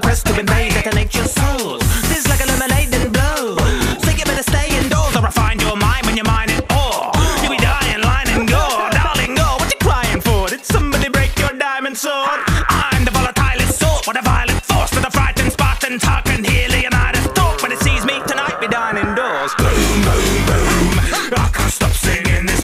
manifest to be made that an ancient soul